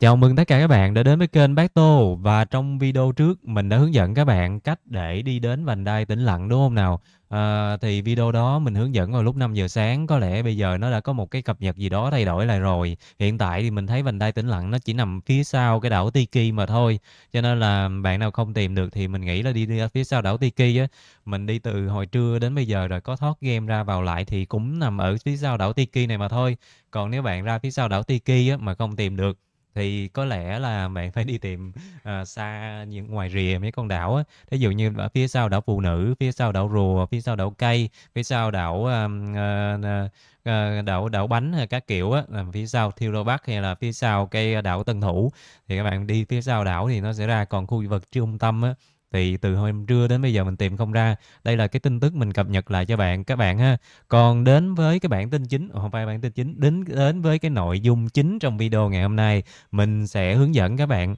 Chào mừng tất cả các bạn đã đến với kênh Bác Tô và trong video trước mình đã hướng dẫn các bạn cách để đi đến vành đai tĩnh lặng đúng không nào? À, thì video đó mình hướng dẫn vào lúc 5 giờ sáng có lẽ bây giờ nó đã có một cái cập nhật gì đó thay đổi lại rồi. Hiện tại thì mình thấy vành đai tĩnh lặng nó chỉ nằm phía sau cái đảo Tiki mà thôi. Cho nên là bạn nào không tìm được thì mình nghĩ là đi, đi phía sau đảo Tiki á. Mình đi từ hồi trưa đến bây giờ rồi có thoát game ra vào lại thì cũng nằm ở phía sau đảo Tiki này mà thôi. Còn nếu bạn ra phía sau đảo Tiki á mà không tìm được thì có lẽ là bạn phải đi tìm, uh, xa những ngoài rìa mấy con đảo á. Thí dụ như ở phía sau đảo Phụ Nữ, phía sau đảo Rùa, phía sau đảo Cây, phía sau đảo, ờm, uh, đảo đảo Bánh hay các kiểu á, phía sau Thiêu Lô Bắc hay là phía sau cây đảo Tân Thủ. Thì các bạn đi phía sau đảo thì nó sẽ ra, còn khu vực trung tâm á thì từ hôm trưa đến bây giờ mình tìm không ra. Đây là cái tin tức mình cập nhật lại cho bạn các bạn ha. Còn đến với cái bản tin chính, không phải bản tin chính, đến đến với cái nội dung chính trong video ngày hôm nay, mình sẽ hướng dẫn các bạn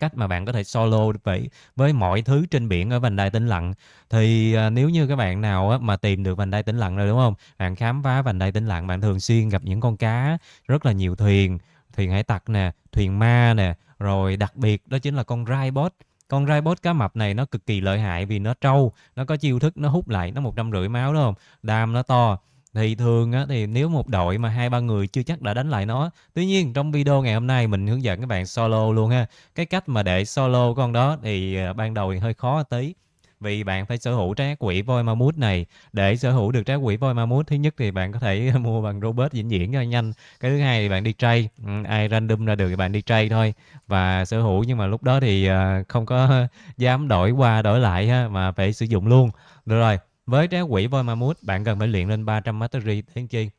cách mà bạn có thể solo với với mọi thứ trên biển ở vành đai tĩnh lặng. Thì, à, nếu như các bạn nào á mà tìm được vành đai tĩnh lặng rồi, đúng không Bạn khám phá vành đai tĩnh lặng, bạn thường xuyên gặp những con cá, rất là nhiều thuyền, thuyền hải tặc nè, thuyền ma nè, rồi đặc biệt đó chính là con rai bot. Con rai bốt cá mập này nó cực kỳ lợi hại vì nó trâu, nó có chiêu thức nó hút lại nó một trăm rưỡi máu đúng không? Đam nó to. Thì thường á, thì nếu một đội mà hai ba người chưa chắc đã đánh lại nó. Tuy nhiên trong video ngày hôm nay mình hướng dẫn các bạn solo luôn ha. Cái cách mà để solo con đó thì à, ban đầu thì hơi khó tí vì bạn phải sở hữu trái quỷ voi ma mút này. Để sở hữu được trái quỷ voi ma mút thứ nhất thì bạn có thể mua bằng robot vĩnh viễn cho nhanh. Cái thứ hai thì bạn đi trade ừ, ai random ra được thì bạn đi trade thôi. Và sở hữu, nhưng mà lúc đó thì ờ, không có dám đổi qua, đổi lại ha, mà phải sử dụng luôn. Được rồi, với trái quỷ voi ma mút bạn cần phải luyện lên 300 mastery tiếng chi?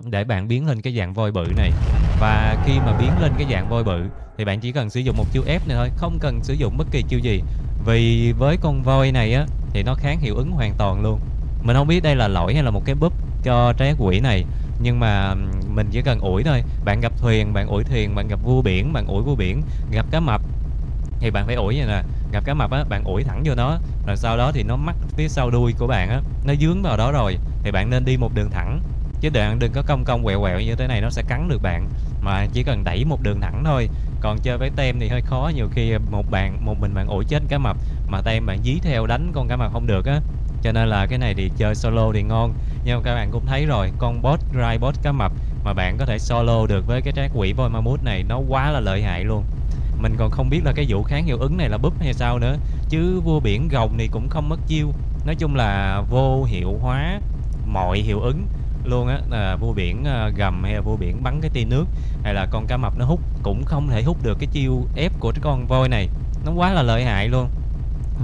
Để bạn biến lên cái dạng voi bự này và khi mà biến lên cái dạng voi bự, thì bạn chỉ cần sử dụng một chiêu ép này thôi, không cần sử dụng bất kỳ chiêu gì. Vì với con voi này á, thì nó kháng hiệu ứng hoàn toàn luôn. Mình không biết đây là lỗi hay là một cái búp cho trái quỷ này, nhưng mà mình chỉ cần ủi thôi. Bạn gặp thuyền, bạn ủi thuyền, bạn gặp vua biển, bạn ủi vua biển, gặp cá mập, thì bạn phải ủi vậy nè. Gặp cá mập á, bạn ủi thẳng vô nó, rồi sau đó thì nó mắc phía sau đuôi của bạn á, nó dướng vào đó rồi, thì bạn nên đi một đường thẳng chứ bạn đừng có cong cong, quẹo quẹo như thế này, nó sẽ cắn được bạn. Mà chỉ cần đẩy một đường thẳng thôi. Còn chơi với tem thì hơi khó, nhiều khi một bạn, một mình bạn ủi chết cá mập, mà tem bạn dí theo đánh con cá mập không được á. Cho nên là cái này thì chơi solo thì ngon. Nhưng mà các bạn cũng thấy rồi, con boss rai boss cá mập mà bạn có thể solo được với cái trái quỷ voi mammoth này, nó quá là lợi hại luôn. Mình còn không biết là cái vụ kháng hiệu ứng này là búp hay sao nữa. Chứ vua biển gồng thì cũng không mất chiêu. Nói chung là vô hiệu hóa, mọi hiệu ứng luôn á là vua biển ờ, gầm hay là vua biển bắn cái tia nước hay là con cá mập nó hút cũng không thể hút được cái chiêu ép của cái con voi này. Nó quá là lợi hại luôn.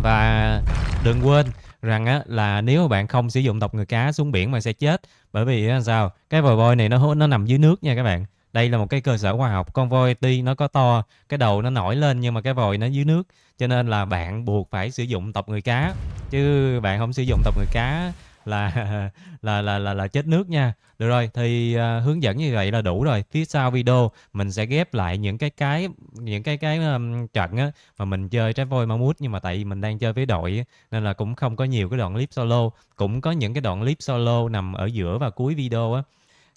Và đừng quên rằng á là nếu bạn không sử dụng tộc người cá xuống biển mà sẽ chết. Bởi vì á, sao? Cái vòi voi này nó nó nằm dưới nước nha các bạn. Đây là một cái cơ sở khoa học. Con voi tuy nó có to cái đầu nó nổi lên nhưng mà cái vòi nó dưới nước. Cho nên là bạn buộc phải sử dụng tộc người cá. Chứ bạn không sử dụng tộc người cá là là là là, là chết nước nha. Được rồi, thì uh, hướng dẫn như vậy là đủ rồi. Phía sau video mình sẽ ghép lại những cái cái những cái cái um, trận á mà mình chơi trái voi mammoth nhưng mà tại vì mình đang chơi với đội nên là cũng không có nhiều cái đoạn clip solo, cũng có những cái đoạn clip solo nằm ở giữa và cuối video á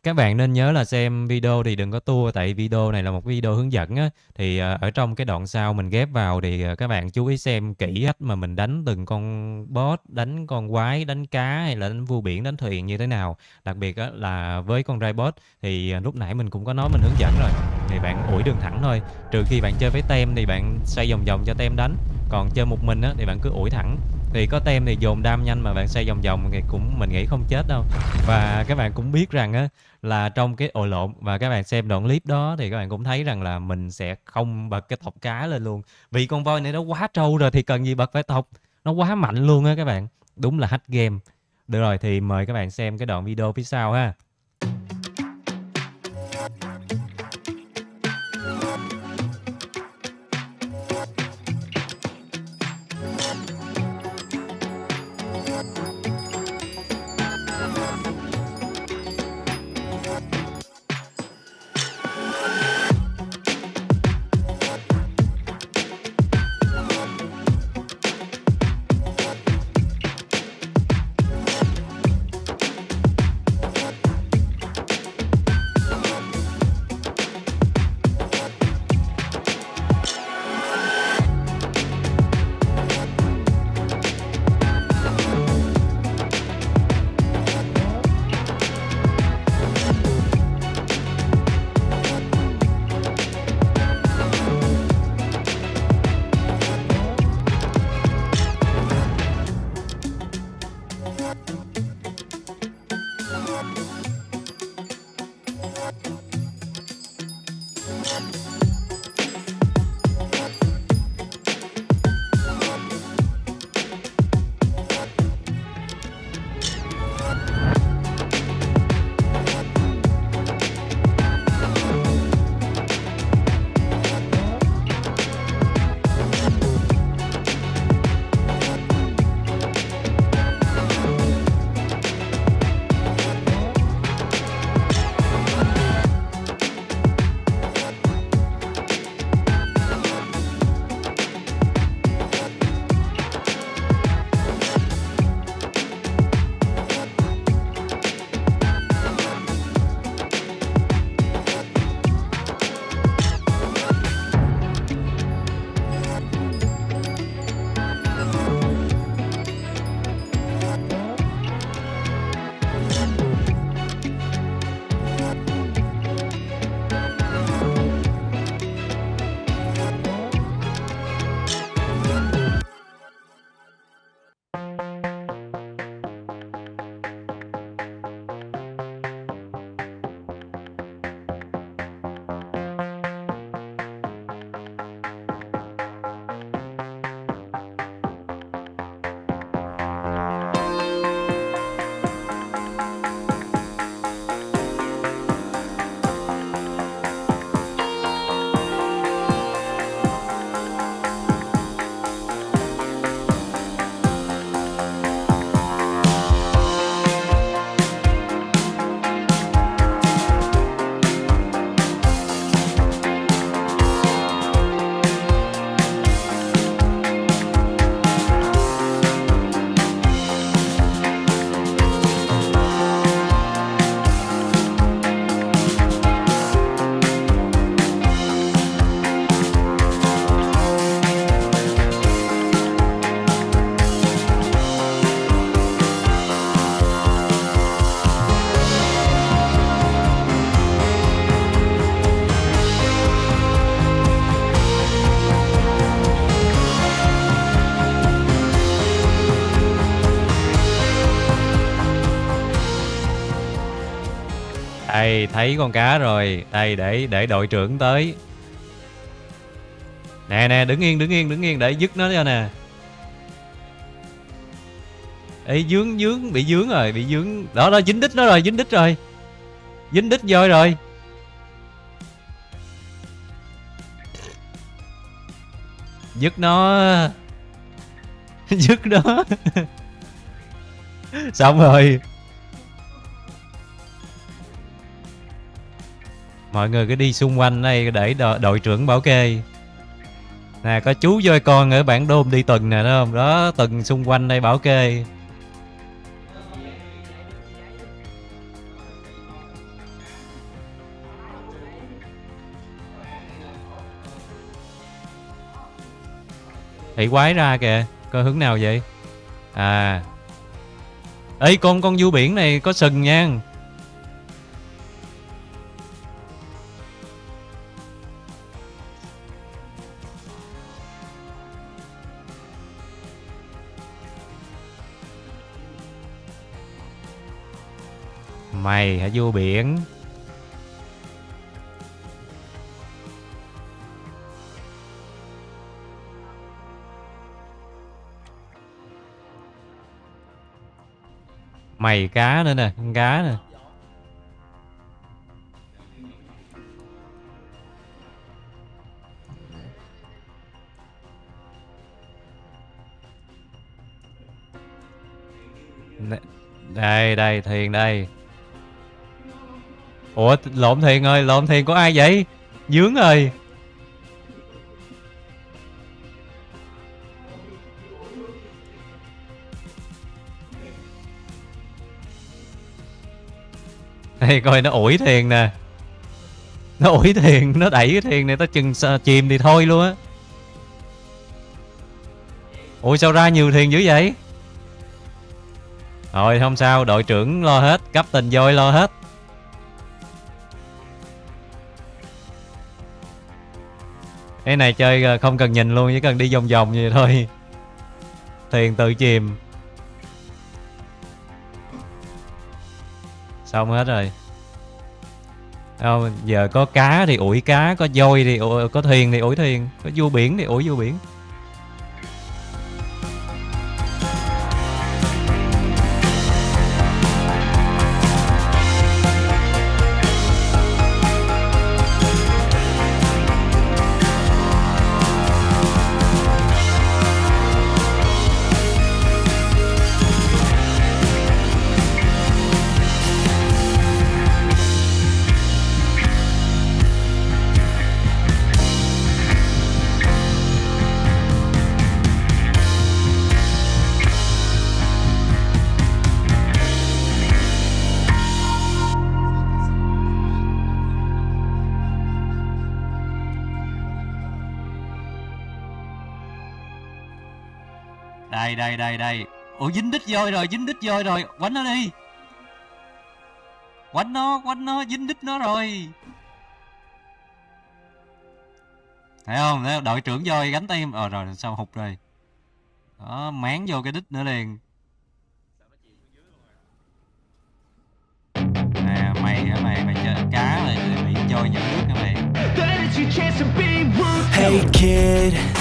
các bạn nên nhớ là xem video thì đừng có tua tại video này là một video hướng dẫn á thì à, ở trong cái đoạn sau mình ghép vào thì à, các bạn chú ý xem kỹ cách mà mình đánh từng con boss, đánh con quái, đánh cá hay là đánh vua biển, đánh thuyền như thế nào. Đặc biệt á là với con rai boss thì à, lúc nãy mình cũng có nói mình hướng dẫn rồi. Thì bạn ủi đường thẳng thôi. Trừ khi bạn chơi với tem thì bạn xoay vòng vòng cho tem đánh. Còn chơi một mình á thì bạn cứ ủi thẳng thì có tem thì dồn đam nhanh mà bạn xoay vòng vòng thì cũng mình nghĩ không chết đâu. Và các bạn cũng biết rằng á, là trong cái ồ lộn và các bạn xem đoạn clip đó thì các bạn cũng thấy rằng là mình sẽ không bật cái thọc cá lên luôn. Vì con voi này nó quá trâu rồi thì cần gì bật phải thọc nó quá mạnh luôn á các bạn. Đúng là hack game. Được rồi, thì mời các bạn xem cái đoạn video phía sau ha. Thấy con cá rồi. Đây, để để đội trưởng tới. Nè nè, đứng yên đứng yên đứng yên, để dứt nó cho nè à. Ê, dướng dướng, bị dướng rồi, bị dướng. Đó đó, dính đít nó rồi, dính đít rồi. Dính đít voi rồi. Dứt nó. Dứt nó. Xong rồi. Mọi người cứ đi xung quanh đây để đội, đội trưởng bảo kê. Nè có chú voi con ở bản đôm đi tuần nè đó không? Đó tuần xung quanh đây bảo kê. Thị quái ra kìa coi hướng nào vậy? À. Ấy con con du biển này có sừng nha. Mày hả vua biển? Mày cá nữa nè, con cá nè, đây đây, thuyền đây ủa, lộn thiền ơi, lộn thiền của ai vậy? Dướng ơi. Đây coi, nó ủi thiền nè. Nó ủi thiền, nó đẩy cái thiền này tao chừng chìm thì thôi luôn á. Ủa, sao ra nhiều thiền dữ vậy? Rồi, không sao, đội trưởng lo hết, cấp tình voi lo hết. Cái này chơi ờ, không cần nhìn luôn chỉ cần đi vòng vòng vậy thôi. Thuyền tự chìm. Xong hết rồi. Không giờ có cá thì ủi cá có voi thì ủi, có thuyền thì ủi thuyền có vua biển thì ủi vua biển. Đây đây đây đây. Ủa dính đít voi rồi dính đít voi rồi. Quánh nó đi. Quánh nó quánh nó dính đít nó rồi. Thấy không? Đội trưởng voi gánh tim ờ rồi sao hụt rồi? Đó máng vô cái đít nữa liền. Nè mày hả mày? Mày chơi cá mày bị voi nhận nước hả mày? Hey kid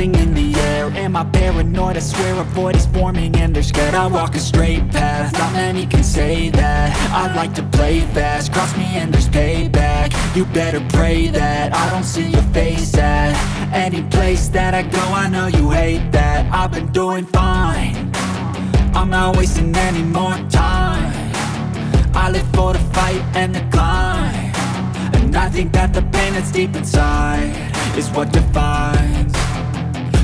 something in the air. Am I paranoid? I swear a void is forming and they're scared. I walk a straight path, not many can say that. I like to play fast, cross me and there's payback. You better pray that I don't see your face at Any place that I go, I know you hate that. I've been doing fine. I'm not wasting any more time. I live for the fight and the climb. And I think that the pain that's deep inside Is what defines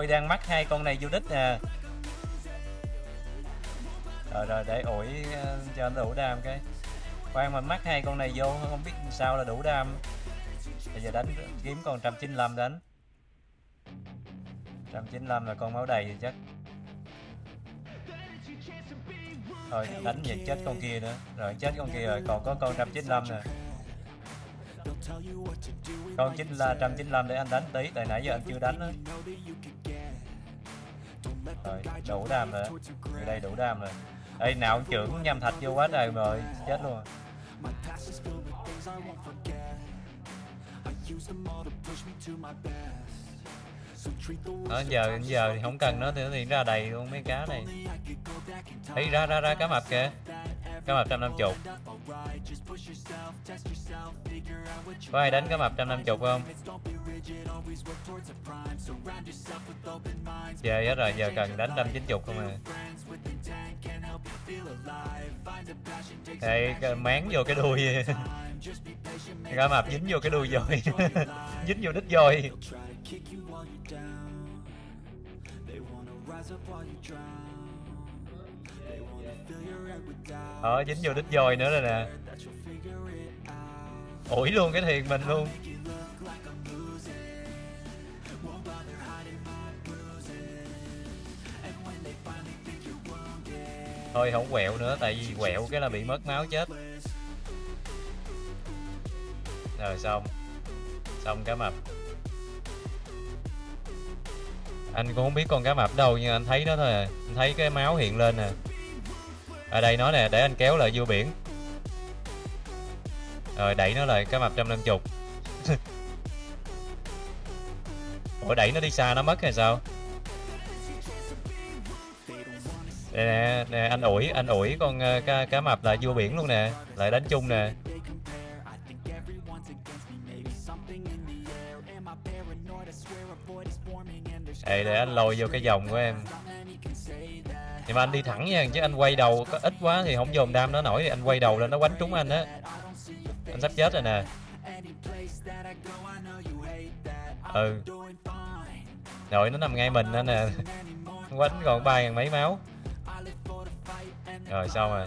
tôi đang mắc hai con này vô đích nè Rồi rồi, để ủi ờ, cho nó đủ đam cái. Khoan, mà mắc hai con này vô, không biết sao là đủ đam. Bây giờ đánh kiếm con 195 đánh. 195 là con máu đầy thì chắc. Thôi, đánh vậy chết con kia nữa. Rồi, chết con kia rồi, còn có con 195 nè. Con chính là 195 để anh đánh tí, tại nãy giờ anh chưa đánh đó rồi đủ đam rồi. Ở đây đủ đam rồi. Đây nào trưởng nhầm thạch vô quá trời rồi. Chết luôn đó ờ, giờ giờ thì không cần nó thì nó ra đầy luôn mấy cá này. Thấy ra ra ra cá mập kìa cá mập 150 có ai đánh cá mập 150 không? Don't giờ hết rồi, giờ cần đánh 190 không à. Đây máng vô cái đuôi. Time cá mập dính vô cái đuôi rồi. Dính vô đít rồi They wanna rise up while you drown. Ờ, dính vô đít voi nữa rồi nè. Ủi luôn cái thiền mình luôn. Thôi không quẹo nữa tại vì quẹo cái là bị mất máu chết. Rồi xong. Xong cá mập. Anh cũng không biết con cá mập đâu nhưng anh thấy nó thôi à. Anh thấy cái máu hiện lên nè ở đây nó nè để anh kéo lại vô biển. Rồi đẩy nó lại cái mập trăm năm chục. Ủa đẩy nó đi xa nó mất hay sao? Đây nè, nè anh ủi anh ủi con ờ, uh, cá, cá mập lại vô biển luôn nè lại đánh chung nè. Ê, đây để anh lôi vô cái vòng của em thì mà anh đi thẳng nha, chứ anh quay đầu, có ít quá thì không dồn đam nó nổi thì anh quay đầu lên nó quánh trúng anh á. Anh sắp chết rồi nè. Ừ. Rồi, nó nằm ngay mình nên nè. Quánh còn ba ngàn mấy máu. Rồi, xong rồi.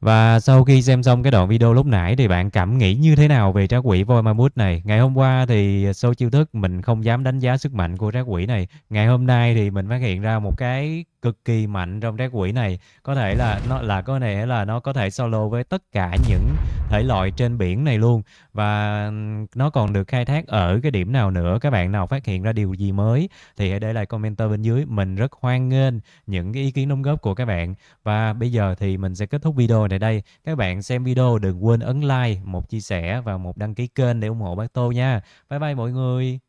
Và sau khi xem xong cái đoạn video lúc nãy thì bạn cảm nghĩ như thế nào về trác quỷ voi Mammoth này? Ngày hôm qua thì show chiêu thức mình không dám đánh giá sức mạnh của trác quỷ này. Ngày hôm nay thì mình phát hiện ra một cái cực kỳ mạnh trong trác quỷ này. Có thể là nó là, có thể là nó có thể solo với tất cả những thể loại trên biển này luôn. Và nó còn được khai thác ở cái điểm nào nữa? Các bạn nào phát hiện ra điều gì mới thì hãy để lại comment bên dưới. Mình rất hoan nghênh những cái ý kiến đóng góp của các bạn. Và bây giờ thì mình sẽ kết thúc video này đây. Các bạn xem video đừng quên ấn like, một chia sẻ và một đăng ký kênh để ủng hộ bác tô nha. Bye bye mọi người.